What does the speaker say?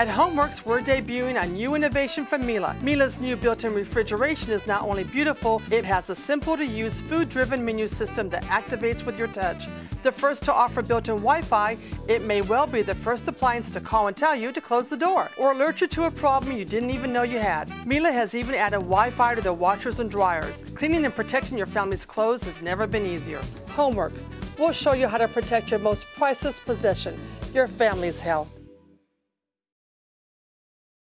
At HomeWerks, we're debuting a new innovation from Miele. Miele's new built-in refrigeration is not only beautiful, it has a simple-to-use food-driven menu system that activates with your touch. The first to offer built-in Wi-Fi, it may well be the first appliance to call and tell you to close the door or alert you to a problem you didn't even know you had. Miele has even added Wi-Fi to their washers and dryers. Cleaning and protecting your family's clothes has never been easier. HomeWerks, we'll show you how to protect your most priceless possession, your family's health.